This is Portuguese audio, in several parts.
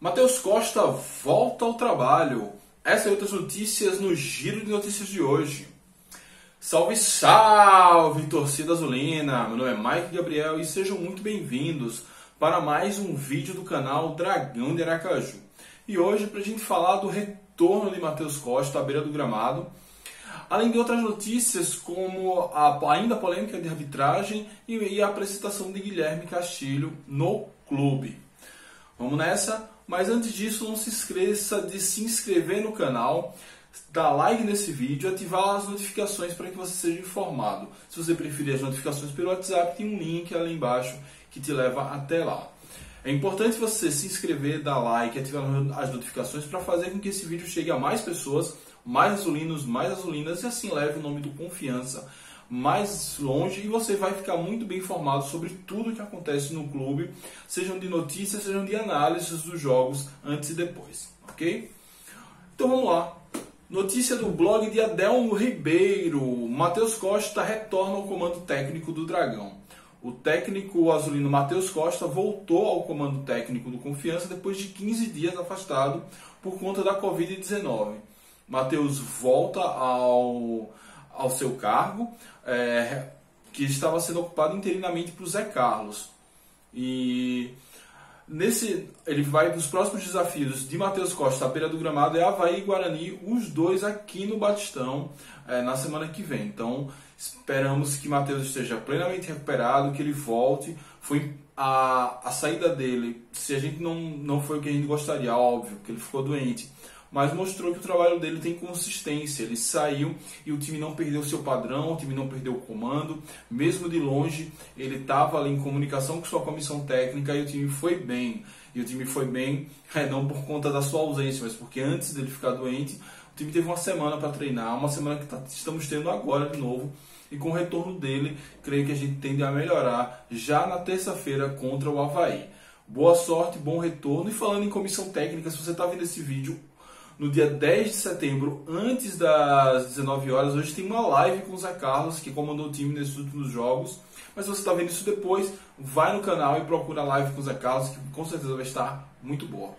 Matheus Costa volta ao trabalho. Essa e outras notícias no Giro de Notícias de hoje. Salve, salve, torcida azulina! Meu nome é Mike Gabriel e sejam muito bem-vindos para mais um vídeo do canal Dragão de Aracaju. E hoje para a gente falar do retorno de Matheus Costa à beira do gramado, além de outras notícias como a ainda polêmica de arbitragem e a apresentação de Guilherme Castilho no clube. Vamos nessa? Mas antes disso, não se esqueça de se inscrever no canal, dar like nesse vídeo ativar as notificações para que você seja informado. Se você preferir as notificações pelo WhatsApp, tem um link ali embaixo que te leva até lá. É importante você se inscrever, dar like, ativar as notificações para fazer com que esse vídeo chegue a mais pessoas, mais azulinos, mais azulinas e assim leve o nome do Confiança mais longe e você vai ficar muito bem informado sobre tudo que acontece no clube, sejam de notícias, sejam de análises dos jogos antes e depois, ok? Então vamos lá. Notícia do blog de Adelmo Ribeiro. Matheus Costa retorna ao comando técnico do Dragão. O técnico azulino Matheus Costa voltou ao comando técnico do Confiança depois de 15 dias afastado por conta da Covid-19. Matheus volta ao ao seu cargo, é, que estava sendo ocupado interinamente por Zé Carlos. E nesse ele vai para os próximos desafios de Matheus Costa à beira do gramado é Havaí e Guarani, os dois aqui no Batistão é, na semana que vem. Então esperamos que Matheus esteja plenamente recuperado, que ele volte. Foi a, a saída dele, se a gente não, não foi o que a gente gostaria, óbvio, que ele ficou doente mas mostrou que o trabalho dele tem consistência. Ele saiu e o time não perdeu seu padrão, o time não perdeu o comando, mesmo de longe, ele estava ali em comunicação com sua comissão técnica e o time foi bem. E o time foi bem, é, não por conta da sua ausência, mas porque antes dele ficar doente, o time teve uma semana para treinar, uma semana que tá, estamos tendo agora de novo. E com o retorno dele, creio que a gente tende a melhorar já na terça-feira contra o Havaí. Boa sorte, bom retorno. E falando em comissão técnica, se você está vendo esse vídeo no dia 10 de setembro, antes das 19 horas. Hoje tem uma live com o Zé Carlos, que comandou o time nesses últimos jogos. Mas se você está vendo isso depois, vai no canal e procura a live com o Zé Carlos, que com certeza vai estar muito boa.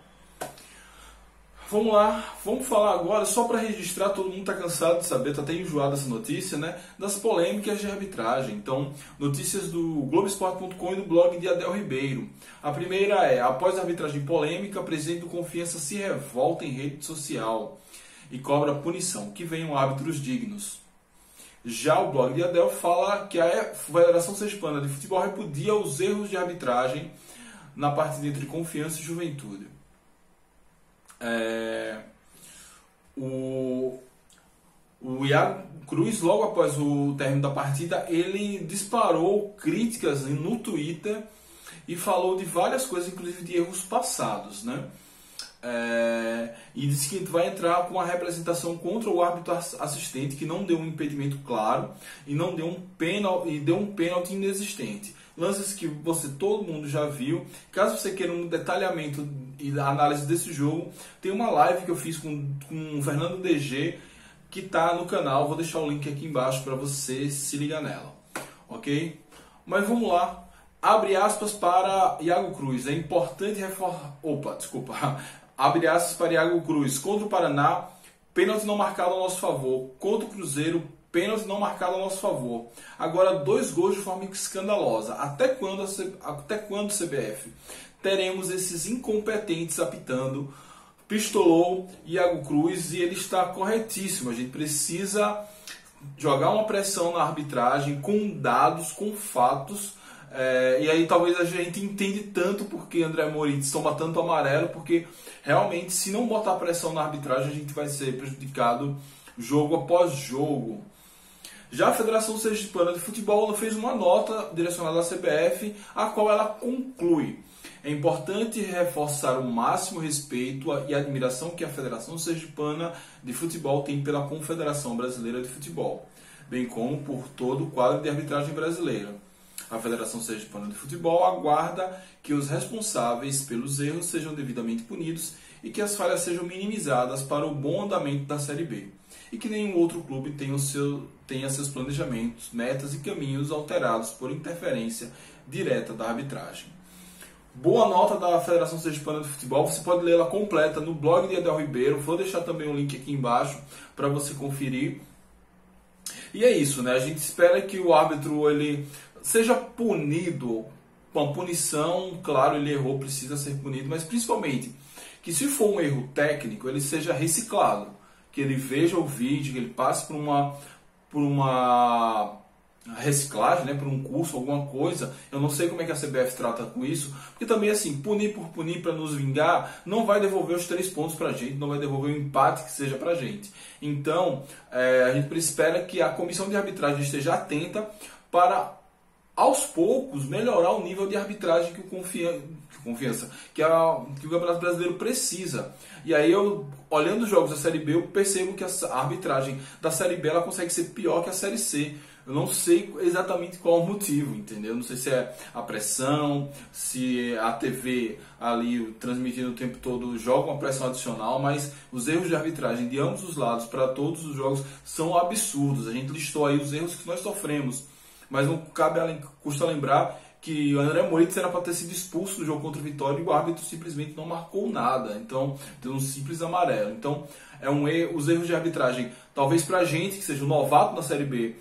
Vamos lá, vamos falar agora, só para registrar, todo mundo está cansado de saber, está até enjoado essa notícia, né? Das polêmicas de arbitragem. Então, notícias do Globoesporte.com e do blog de Adel Ribeiro. A primeira é: após a arbitragem polêmica, presidente do Confiança se revolta em rede social e cobra punição. Que venham árbitros dignos. Já o blog de Adel fala que a Federação Sergipana de Futebol repudia os erros de arbitragem na partida entre Confiança e Juventude. É, o, o Iago Cruz, logo após o término da partida, ele disparou críticas no Twitter e falou de várias coisas, inclusive de erros passados, né? É, e disse que vai entrar com a representação contra o árbitro assistente que não deu um impedimento claro e não deu um pênalti e deu um pênalti inexistente lances que você todo mundo já viu. Caso você queira um detalhamento e análise desse jogo, tem uma live que eu fiz com, com o Fernando DG que está no canal. Vou deixar o link aqui embaixo para você se ligar nela, ok? Mas vamos lá. Abre aspas para Iago Cruz. É importante reforçar. Opa, desculpa. Abre aspas para Iago Cruz. Contra o Paraná, pênalti não marcado a nosso favor. Contra o Cruzeiro, pênalti não marcado a nosso favor. Agora, dois gols de forma escandalosa. Até quando, até quando CBF? Teremos esses incompetentes apitando. Pistolou Iago Cruz e ele está corretíssimo. A gente precisa jogar uma pressão na arbitragem com dados, com fatos. É, e aí talvez a gente entende tanto porque André Moritz toma tanto amarelo, porque realmente se não botar pressão na arbitragem a gente vai ser prejudicado jogo após jogo. Já a Federação Sergipana de Futebol fez uma nota direcionada à CBF, a qual ela conclui. É importante reforçar o máximo respeito e admiração que a Federação Sergipana de Futebol tem pela Confederação Brasileira de Futebol, bem como por todo o quadro de arbitragem brasileira. A Federação Sergipana de Futebol aguarda que os responsáveis pelos erros sejam devidamente punidos e que as falhas sejam minimizadas para o bom andamento da Série B e que nenhum outro clube tenha, o seu, tenha seus planejamentos, metas e caminhos alterados por interferência direta da arbitragem. Boa nota da Federação Sergipana de Futebol, você pode ler ela completa no blog de Adel Ribeiro, vou deixar também o link aqui embaixo para você conferir. E é isso, né? A gente espera que o árbitro ele seja punido com a punição, claro, ele errou, precisa ser punido, mas principalmente que se for um erro técnico, ele seja reciclado, que ele veja o vídeo, que ele passe por uma por uma reciclagem, né, por um curso, alguma coisa. Eu não sei como é que a CBF trata com isso, porque também assim, punir por punir para nos vingar, não vai devolver os três pontos para a gente, não vai devolver o empate que seja para a gente. Então, é, a gente espera que a comissão de arbitragem esteja atenta para aos poucos melhorar o nível de arbitragem que o confiança, que, confiança, que, a, que o Campeonato Brasileiro precisa. E aí eu, olhando os jogos da Série B, eu percebo que a arbitragem da Série B ela consegue ser pior que a Série C. Eu não sei exatamente qual o motivo, entendeu? Não sei se é a pressão, se a TV ali transmitindo o tempo todo joga uma pressão adicional, mas os erros de arbitragem de ambos os lados para todos os jogos são absurdos. A gente listou aí os erros que nós sofremos mas não cabe custa lembrar que o André Moritz era para ter sido expulso do jogo contra o Vitória e o árbitro simplesmente não marcou nada. Então, deu um simples amarelo. Então, é um erro, os erros de arbitragem, talvez para a gente que seja um novato na Série B,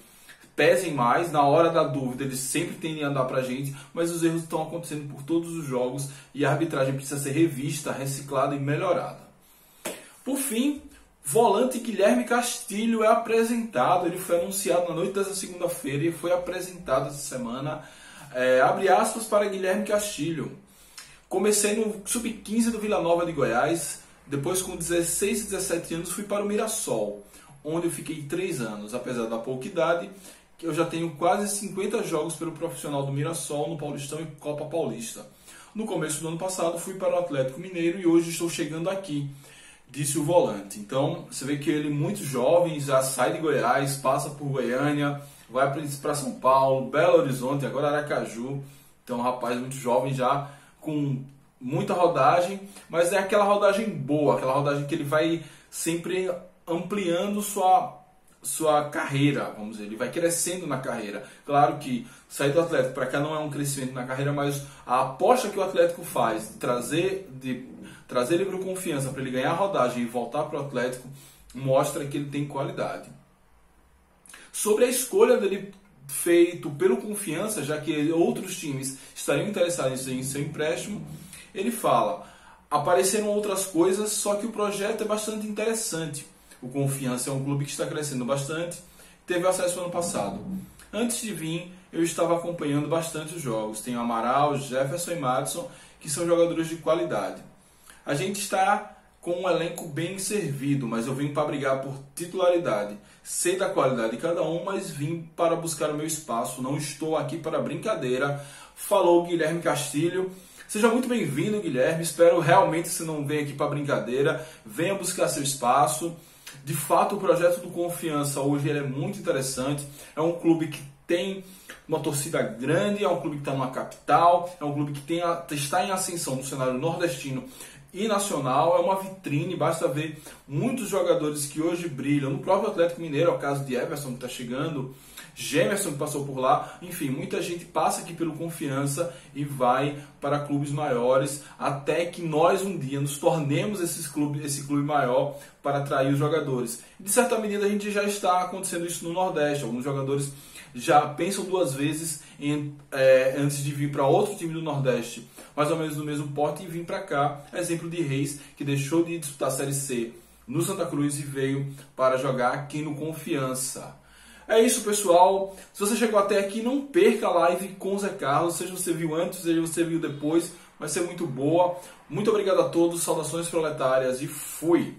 pesem mais, na hora da dúvida eles sempre tendem a andar para a gente, mas os erros estão acontecendo por todos os jogos e a arbitragem precisa ser revista, reciclada e melhorada. Por fim, Volante Guilherme Castilho é apresentado, ele foi anunciado na noite dessa segunda-feira e foi apresentado essa semana. É, abre aspas para Guilherme Castilho. Comecei no sub-15 do Vila Nova de Goiás, depois com 16 e 17 anos fui para o Mirassol, onde eu fiquei 3 anos, apesar da pouca idade, eu já tenho quase 50 jogos pelo profissional do Mirassol no Paulistão e Copa Paulista. No começo do ano passado fui para o Atlético Mineiro e hoje estou chegando aqui disse o volante. Então você vê que ele, muito jovem, já sai de Goiás, passa por Goiânia, vai para São Paulo, Belo Horizonte, agora Aracaju. Então, um rapaz muito jovem já com muita rodagem, mas é aquela rodagem boa, aquela rodagem que ele vai sempre ampliando sua sua carreira, vamos dizer, ele vai crescendo na carreira. Claro que sair do Atlético para cá não é um crescimento na carreira, mas a aposta que o Atlético faz de trazer de trazer ele para confiança para ele ganhar a rodagem e voltar para o Atlético mostra que ele tem qualidade. Sobre a escolha dele feito pelo confiança, já que outros times estariam interessados em seu empréstimo, ele fala: apareceram outras coisas, só que o projeto é bastante interessante. O Confiança é um clube que está crescendo bastante, teve acesso ano passado. Antes de vir, eu estava acompanhando bastante os jogos. Tenho Amaral, Jefferson e Madison, que são jogadores de qualidade. A gente está com um elenco bem servido, mas eu vim para brigar por titularidade. Sei da qualidade de cada um, mas vim para buscar o meu espaço. Não estou aqui para brincadeira. Falou Guilherme Castilho. Seja muito bem-vindo, Guilherme. Espero realmente que você não venha aqui para brincadeira. Venha buscar seu espaço. De fato, o projeto do Confiança hoje é muito interessante. É um clube que tem uma torcida grande, é um clube que está numa capital, é um clube que tem está em ascensão no cenário nordestino e nacional, é uma vitrine, basta ver muitos jogadores que hoje brilham. No próprio Atlético Mineiro, é o caso de Everson que está chegando, Gemerson que passou por lá, enfim, muita gente passa aqui pelo confiança e vai para clubes maiores, até que nós um dia nos tornemos esses clubes, esse clube maior para atrair os jogadores. De certa medida a gente já está acontecendo isso no Nordeste, alguns jogadores já pensam duas vezes em, é, antes de vir para outro time do Nordeste, mais ou menos do mesmo porte, e vir para cá. Exemplo de Reis, que deixou de disputar a Série C no Santa Cruz e veio para jogar aqui no Confiança. É isso, pessoal. Se você chegou até aqui, não perca a live com o Zé Carlos, seja você viu antes, seja você viu depois, vai ser muito boa. Muito obrigado a todos, saudações proletárias e fui!